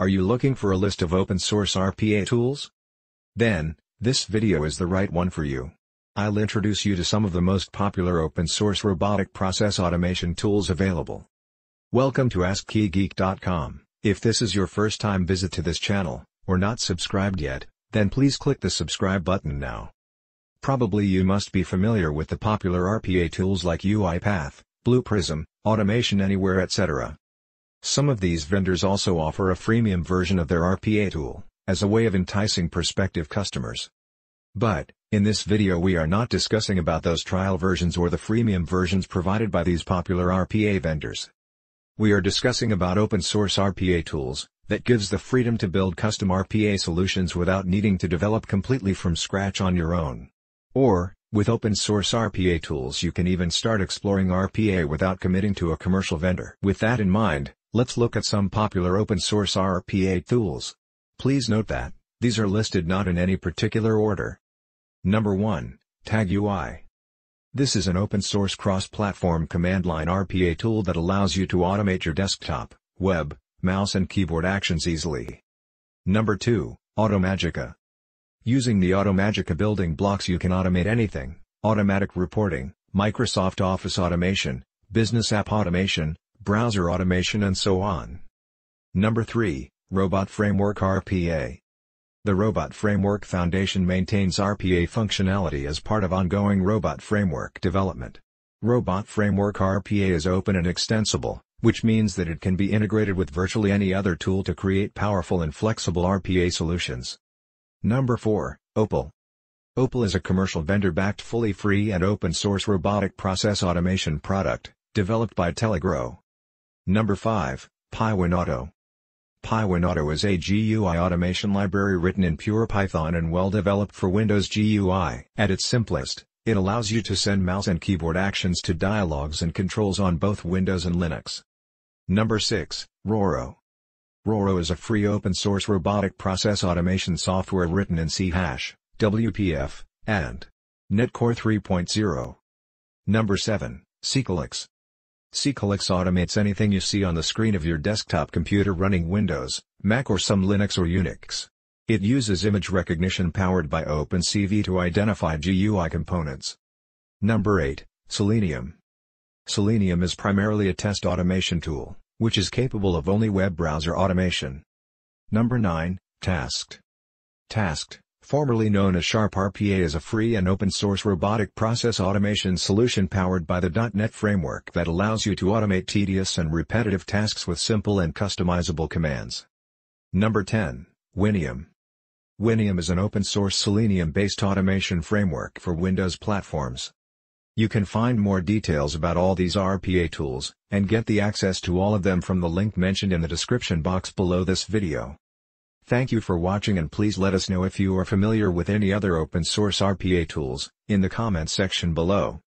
Are you looking for a list of open source RPA tools? Then, this video is the right one for you. I'll introduce you to some of the most popular open source robotic process automation tools available. Welcome to AskKeyGeek.com. If this is your first time visit to this channel, or not subscribed yet, then please click the subscribe button now. Probably you must be familiar with the popular RPA tools like UiPath, Blue Prism, Automation Anywhere etc. Some of these vendors also offer a freemium version of their RPA tool, as a way of enticing prospective customers. But, in this video we are not discussing about those trial versions or the freemium versions provided by these popular RPA vendors. We are discussing about open source RPA tools, that gives the freedom to build custom RPA solutions without needing to develop completely from scratch on your own. Or, with open source RPA tools you can even start exploring RPA without committing to a commercial vendor. With that in mind, Let's look at some popular open source RPA tools. Please note that, these are listed not in any particular order. Number 1, TagUI. This is an open source cross-platform command line RPA tool that allows you to automate your desktop, web, mouse and keyboard actions easily. Number 2, Automagica. Using the Automagica building blocks you can automate anything, automatic reporting, Microsoft Office automation, business app automation, browser automation and so on. Number 3, Robot Framework RPA. The Robot Framework Foundation maintains RPA functionality as part of ongoing robot framework development. Robot Framework RPA is open and extensible, which means that it can be integrated with virtually any other tool to create powerful and flexible RPA solutions. Number 4, Opal. Opal is a commercial vendor-backed fully free and open-source robotic process automation product, developed by Telegro. Number 5, Auto. Auto is a GUI automation library written in pure Python and well developed for Windows GUI. At its simplest, it allows you to send mouse and keyboard actions to dialogues and controls on both Windows and Linux. Number 6, Roro. Roro is a free open-source robotic process automation software written in C#, WPF, and .NET Core 3.0. Number 7, SikuliX. SikuliX automates anything you see on the screen of your desktop computer running Windows, Mac or some Linux or Unix. It uses image recognition powered by OpenCV to identify GUI components. Number 8, Selenium. Selenium is primarily a test automation tool, which is capable of only web browser automation. Number 9, Taskt. Taskt, formerly known as Sharp RPA is a free and open-source robotic process automation solution powered by the .NET framework that allows you to automate tedious and repetitive tasks with simple and customizable commands. Number 10, Winium. Winium is an open-source Selenium-based automation framework for Windows platforms. You can find more details about all these RPA tools, and get the access to all of them from the link mentioned in the description box below this video. Thank you for watching and please let us know if you are familiar with any other open source RPA tools, in the comments section below.